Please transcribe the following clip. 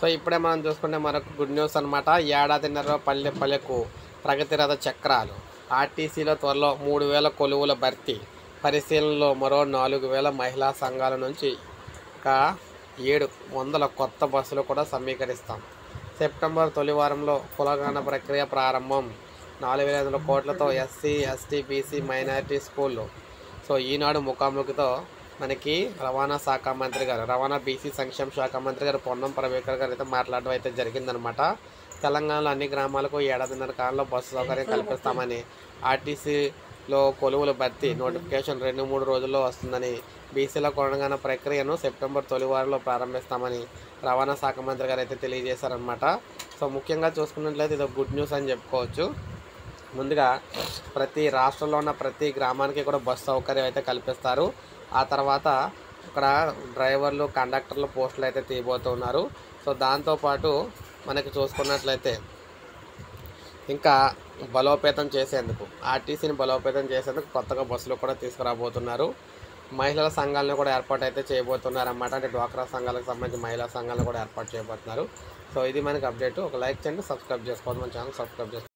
So ఇప్పుడే మనం చూసుకుంటే మరొక గుడ్ న్యూస్ అనమాట ఏడాదిన్నర పల్లె పల్లెకు ప్రగతిరథ చక్రాలు. ఆర్టీసీలో త్వరలో మూడు వేల కొలువుల భర్తీ. పరిశీలనలో మరో నాలుగు వేల మహిళా సంఘాల నుంచి ఒక ఏడు వందల కొత్త బస్సులు కూడా సమీకరిస్తాం. సెప్టెంబర్ తొలి వారంలో కులగాన ప్రక్రియ ప్రారంభం. నాలుగు వేల ఐదు వందల కోట్లతో ఎస్సీ ఎస్టీ బీసీ మైనారిటీ స్కూళ్ళు. సో ఈనాడు ముఖాముఖితో మనకి రవాణా శాఖ మంత్రి గారు రవాణా బీసీ సంక్షేమ శాఖ మంత్రి గారు పొన్నం ప్రభాకర్ గారు అయితే మాట్లాడడం అయితే జరిగిందనమాట తెలంగాణలో అన్ని గ్రామాలకు ఏడాదిన్నర కాలంలో బస్సు సౌకర్యం కల్పిస్తామని ఆర్టీసీలో కొలువుల భర్తీ నోటిఫికేషన్ రెండు మూడు రోజుల్లో వస్తుందని బీసీల కొనగాన ప్రక్రియను సెప్టెంబర్ తొలి వారంలో ప్రారంభిస్తామని రవాణా శాఖ మంత్రి గారు అయితే తెలియజేశారనమాట సో ముఖ్యంగా చూసుకున్నట్లయితే ఇది గుడ్ న్యూస్ అని చెప్పుకోవచ్చు. ముందుగా ప్రతి రాష్ట్రంలో ఉన్న ప్రతి గ్రామానికి కూడా బస్సు సౌకర్యం అయితే కల్పిస్తారు. ఆ తర్వాత ఇక్కడ డ్రైవర్లు కండక్టర్లు పోస్టులు అయితే తీయబోతున్నారు సో దాంతోపాటు మనకి చూసుకున్నట్లయితే ఇంకా బలోపేతం చేసేందుకు ఆర్టీసీని బలోపేతం చేసేందుకు కొత్తగా బస్సులు కూడా తీసుకురాబోతున్నారు. మహిళల సంఘాలను కూడా ఏర్పాటు అయితే చేయబోతున్నారు అన్నమాట అంటే డ్వాక్రా సంఘాలకు సంబంధించి మహిళా సంఘాలను కూడా ఏర్పాటు చేయబోతున్నారు. సో ఇది మనకి అప్డేట్. ఒక లైక్ చేయండి సబ్స్క్రైబ్ చేసుకోవద్దు మన ఛానల్ సబ్స్క్రైబ్ చేసుకోండి.